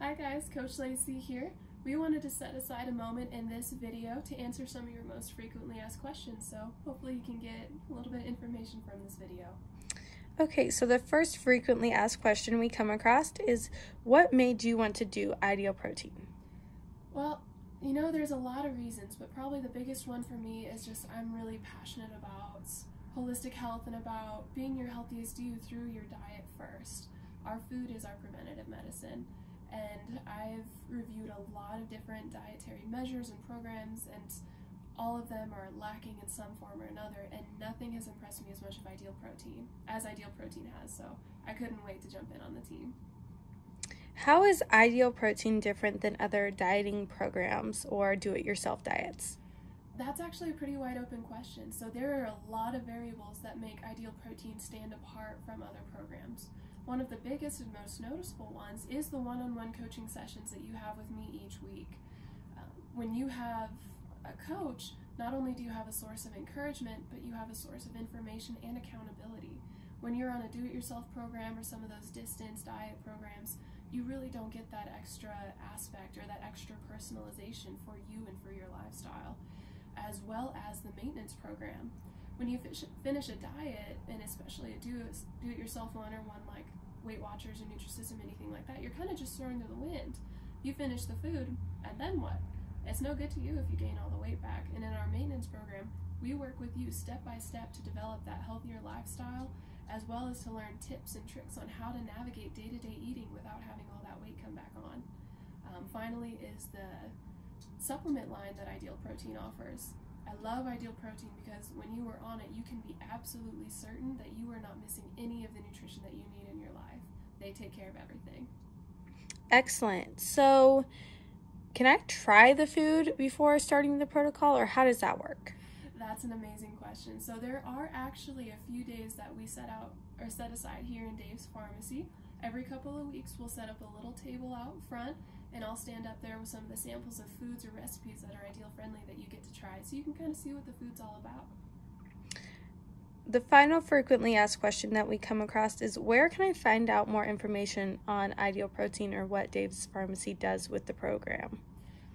Hi guys, Coach Lacey here. We wanted to set aside a moment in this video to answer some of your most frequently asked questions, so hopefully you can get a little bit of information from this video. Okay, so the first frequently asked question we come across is what made you want to do ideal protein? Well, you know, there's a lot of reasons, but probably the biggest one for me is just I'm really passionate about holistic health and about being your healthiest you through your diet first. Our food is our preventative medicine, and I've reviewed a lot of different dietary measures and programs, and all of them are lacking in some form or another, and nothing has impressed me as much of Ideal Protein as Ideal Protein has. So I couldn't wait to jump in on the team. How is Ideal Protein different than other dieting programs or do it yourself diets? That's actually a pretty wide open question. So there are a lot of variables that make Ideal Protein stand apart from other programs. One of the biggest and most noticeable ones is the one on one coaching sessions that you have with me each week. Um, when you have a coach, not only do you have a source of encouragement, but you have a source of information and accountability. When you're on a do it yourself program or some of those distance diet programs, you really don't get that extra aspect or that extra personalization for you and for your lifestyle, as well as the maintenance program. When you finish a diet, and especially a do it yourself one or one like Weight Watchers or Nutrisystem, anything like that, you're kind of just throwing to the wind. You finish the food, and then what? It's no good to you if you gain all the weight back. And in our maintenance program, we work with you step by step to develop that healthier lifestyle, as well as to learn tips and tricks on how to navigate day to day eating without having all that weight come back on. Um, finally, is the supplement line that Ideal Protein offers. I love Ideal Protein because when you are on it, you can be absolutely certain that you are not missing any of the nutrition that you need in your life. They take care of everything. Excellent. So, can I try the food before starting the protocol, or how does that work? That's an amazing question. So, there are actually a few days that we set out or set aside here in Dave's Pharmacy. Every couple of weeks, we'll set up a little table out front and I'll stand up there with some of the samples of foods or recipes that are ideal friendly that you get to try so you can kind of see what the food's all about. The final frequently asked question that we come across is where can I find out more information on Ideal Protein or what Dave's Pharmacy does with the program?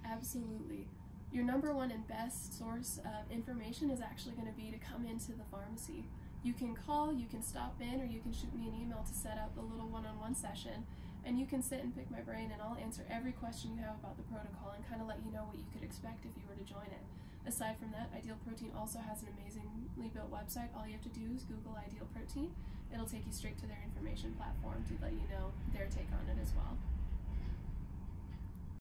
Absolutely. Your number one and best source of information is actually going to be to come into the pharmacy. You can call, you can stop in, or you can shoot me an email to set up a little one on one session and you can sit and pick my brain and I'll answer every question you have about the protocol and kind of let you know what you could expect if you were to join it. Aside from that, Ideal Protein also has an amazingly built website. All you have to do is Google Ideal Protein. It'll take you straight to their information platform to let you know their take on it as well.